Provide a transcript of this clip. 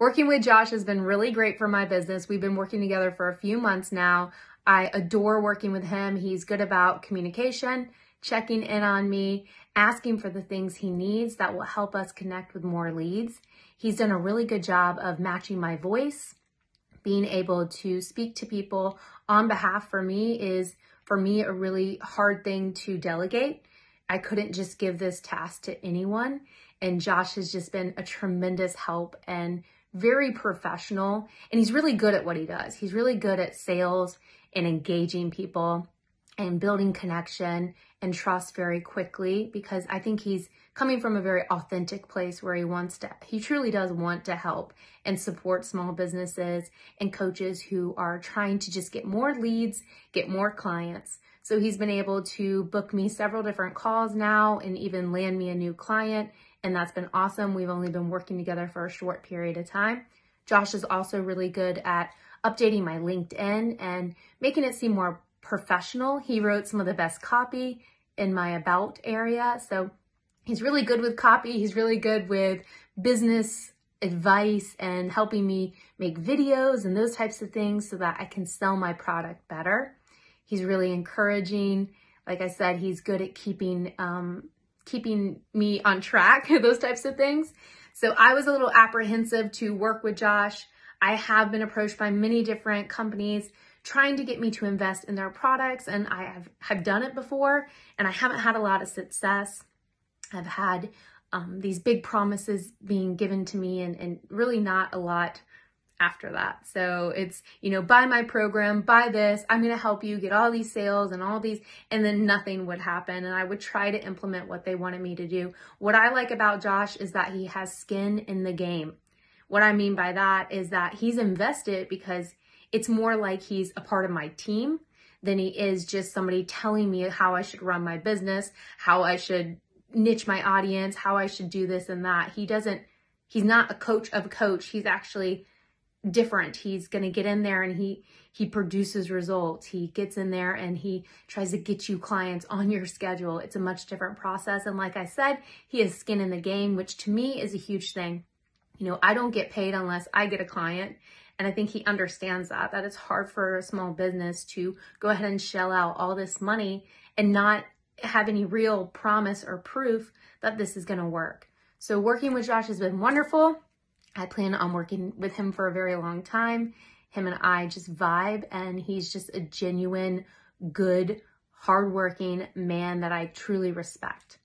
Working with Josh has been really great for my business. We've been working together for a few months now. I adore working with him. He's good about communication, checking in on me, asking for the things he needs that will help us connect with more leads. He's done a really good job of matching my voice. Being able to speak to people on behalf for me is, for me, a really hard thing to delegate. I couldn't just give this task to anyone. And Josh has just been a tremendous help and very professional. And he's really good at what he does. He's really good at sales and engaging people and building connection and trust very quickly because I think he's coming from a very authentic place where he wants to, he truly does want to help and support small businesses and coaches who are trying to just get more leads, get more clients. So he's been able to book me several different calls now and even land me a new client. And that's been awesome. We've only been working together for a short period of time. Josh is also really good at updating my LinkedIn and making it seem more professional. He wrote some of the best copy in my about area. So he's really good with copy. He's really good with business advice and helping me make videos and those types of things so that I can sell my product better. He's really encouraging. Like I said, he's good at keeping um, keeping me on track, those types of things. So I was a little apprehensive to work with Josh. I have been approached by many different companies trying to get me to invest in their products and I have, have done it before and I haven't had a lot of success. I've had um, these big promises being given to me and, and really not a lot after that. So it's, you know, buy my program, buy this, I'm going to help you get all these sales and all these, and then nothing would happen. And I would try to implement what they wanted me to do. What I like about Josh is that he has skin in the game. What I mean by that is that he's invested because it's more like he's a part of my team than he is just somebody telling me how I should run my business, how I should niche my audience, how I should do this and that. He doesn't, he's not a coach of a coach. He's actually different. He's going to get in there and he he produces results. He gets in there and he tries to get you clients on your schedule. It's a much different process and like I said, he has skin in the game, which to me is a huge thing. You know, I don't get paid unless I get a client. And I think he understands that, that it's hard for a small business to go ahead and shell out all this money and not have any real promise or proof that this is going to work. So working with Josh has been wonderful. I plan on working with him for a very long time. Him and I just vibe, and he's just a genuine, good, hardworking man that I truly respect.